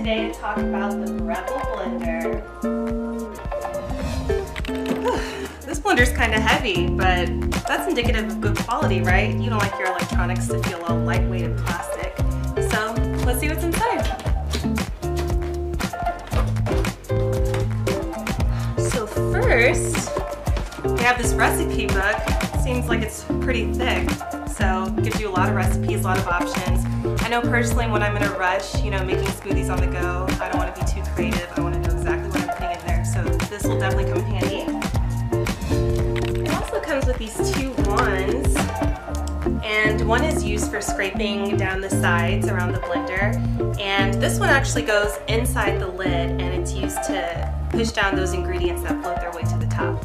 today to talk about the Breville blender. this blender's kind of heavy, but that's indicative of good quality, right? You don't like your electronics to feel all lightweight and plastic. So let's see what's inside. So first, we have this recipe book. Seems like it's pretty thick, so it gives you a lot of recipes, a lot of options. I know personally when I'm in a rush, you know, making smoothies on the go, I don't want to be too creative. I want to know exactly what I'm putting in there, so this will definitely come in handy. It also comes with these two wands, and one is used for scraping down the sides around the blender, and this one actually goes inside the lid, and it's used to push down those ingredients that float their way to the top.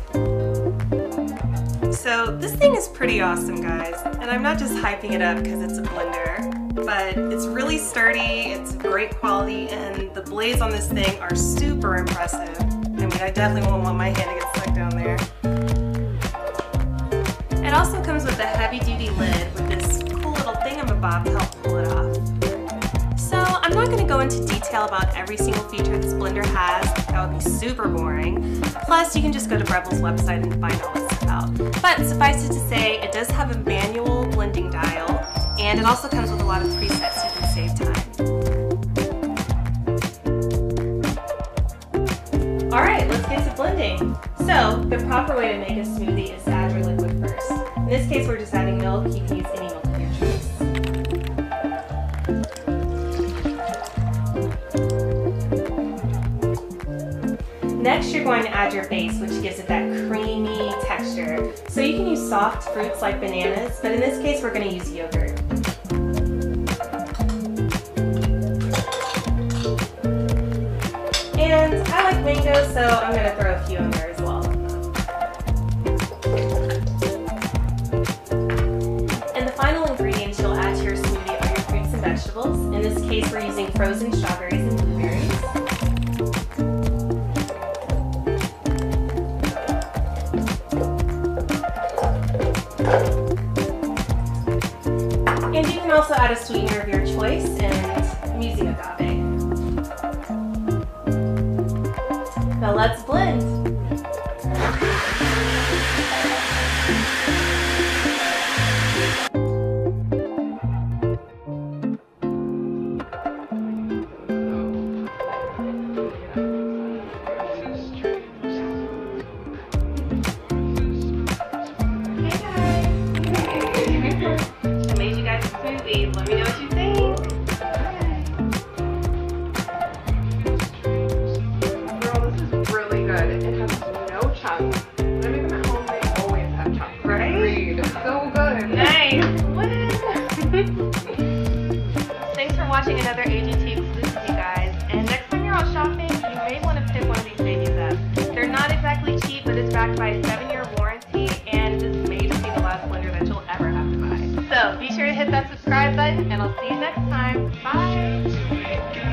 So this thing is pretty awesome guys, and I'm not just hyping it up because it's a blender, but it's really sturdy, it's great quality, and the blades on this thing are super impressive. I mean, I definitely won't want my hand to get stuck down there. It also comes with a heavy duty lid with this cool little thingamabob into detail about every single feature this blender has, that would be super boring. Plus, you can just go to Breville's website and find all this about. But suffice it to say, it does have a manual blending dial, and it also comes with a lot of presets so you can save time. Alright, let's get to blending. So, the proper way to make a smoothie is to add your liquid first. In this case, we're just adding milk. You can use any Next, you're going to add your base, which gives it that creamy texture. So you can use soft fruits like bananas, but in this case, we're going to use yogurt. And I like mango, so I'm going to throw a few in there as well. And the final ingredients you'll add to your smoothie are your fruits and vegetables. In this case, we're using frozen strawberries and blueberries. Add a sweetener of your choice, and I'm using agave. Now let's blend. Another AGT exclusive, you guys. And next time you're out shopping, you may want to pick one of these babies up. They're not exactly cheap, but it's backed by a 7-year warranty, and this may just be the last blender that you'll ever have to buy. So be sure to hit that subscribe button, and I'll see you next time. Bye!